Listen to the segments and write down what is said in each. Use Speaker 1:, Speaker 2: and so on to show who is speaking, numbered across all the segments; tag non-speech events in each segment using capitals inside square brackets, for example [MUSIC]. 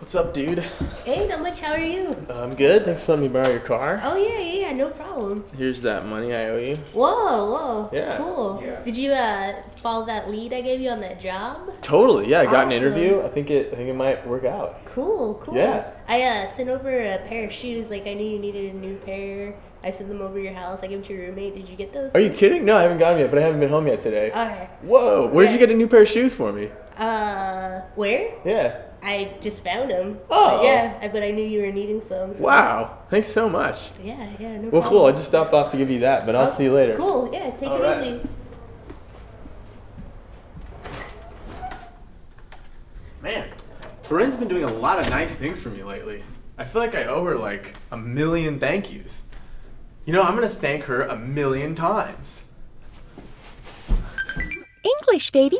Speaker 1: What's up, dude?
Speaker 2: Hey, not much. How are you?
Speaker 1: I'm good. Thanks for letting me borrow your car.
Speaker 2: Oh yeah, yeah, yeah, no problem.
Speaker 1: Here's that money I owe you.
Speaker 2: Whoa, whoa.
Speaker 1: Yeah.
Speaker 2: Cool.
Speaker 1: Yeah.
Speaker 2: Did you uh, follow that lead I gave you on that job?
Speaker 1: Totally. Yeah, I got an interview. I think it. I think it might work out.
Speaker 2: Cool, cool.
Speaker 1: Yeah.
Speaker 2: I uh, sent over a pair of shoes. Like I knew you needed a new pair. I sent them over to your house. I gave them to your roommate. Did you get those?
Speaker 1: Are you kidding? No, I haven't got them yet, but I haven't been home yet today.
Speaker 2: Okay.
Speaker 1: Whoa! Where'd you get a new pair of shoes for me?
Speaker 2: Uh, where?
Speaker 1: Yeah.
Speaker 2: I just found them.
Speaker 1: Oh.
Speaker 2: Yeah, I, but I knew you were needing some. so-
Speaker 1: Wow. Thanks so much.
Speaker 2: Yeah, yeah, no
Speaker 1: Well,
Speaker 2: problem.
Speaker 1: cool. I just stopped off to give you that, but I'll
Speaker 2: Oh,
Speaker 1: see you later.
Speaker 2: Cool. Yeah, take
Speaker 1: All
Speaker 2: it
Speaker 1: right.
Speaker 2: easy.
Speaker 1: Man, Beren's been doing a lot of nice things for me lately. I feel like I owe her like a million thank yous. You know, I'm gonna thank her a million times.
Speaker 3: English, baby.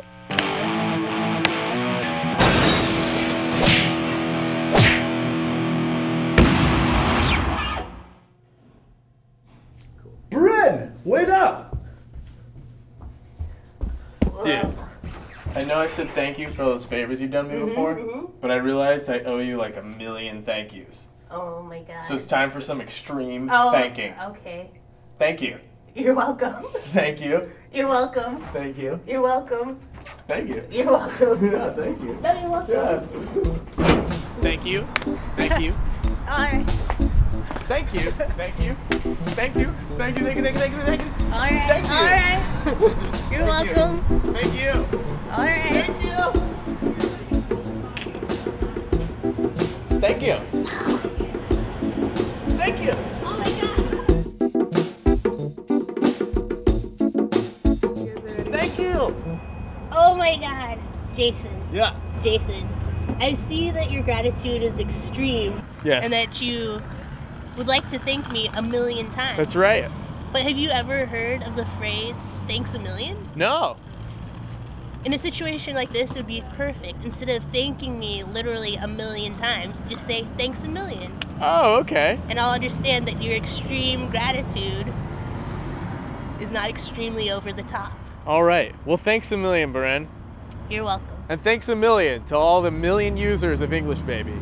Speaker 1: Wait up! Dude, I know I said thank you for those favors you've done me mm-hmm, before, mm-hmm. but I realized I owe you like a million thank yous.
Speaker 2: Oh my god.
Speaker 1: So it's time for some extreme
Speaker 2: oh,
Speaker 1: thanking.
Speaker 2: Okay.
Speaker 1: Thank you.
Speaker 2: You're welcome. [LAUGHS]
Speaker 1: Thank you.
Speaker 2: You're welcome.
Speaker 1: Thank you.
Speaker 2: You're welcome.
Speaker 1: Thank you.
Speaker 2: You're welcome. [LAUGHS]
Speaker 1: Yeah, thank you.
Speaker 2: No, you're welcome.
Speaker 1: Yeah. Thank you. Thank you. [LAUGHS]
Speaker 2: All right.
Speaker 1: Thank you. Thank you. Thank you. Thank you. Thank you. Thank you. Thank you. Thank you.
Speaker 2: All right.
Speaker 1: Thank you.
Speaker 2: All right. You're
Speaker 1: Thank you.
Speaker 2: welcome.
Speaker 1: Thank you.
Speaker 2: All right.
Speaker 1: Thank you. Thank you. Thank you.
Speaker 2: Oh my god.
Speaker 1: Thank you.
Speaker 2: Oh my god. Jason.
Speaker 1: Yeah.
Speaker 2: Jason. I see that your gratitude is extreme.
Speaker 1: Yes.
Speaker 2: And that you would like to thank me a million times.
Speaker 1: That's right.
Speaker 2: But have you ever heard of the phrase thanks a million?
Speaker 1: No.
Speaker 2: In a situation like this, it would be perfect. Instead of thanking me literally a million times, just say thanks a million.
Speaker 1: Oh, okay.
Speaker 2: And I'll understand that your extreme gratitude is not extremely over the top.
Speaker 1: All right. Well, thanks a million, Beren.
Speaker 2: You're welcome.
Speaker 1: And thanks a million to all the million users of English Baby.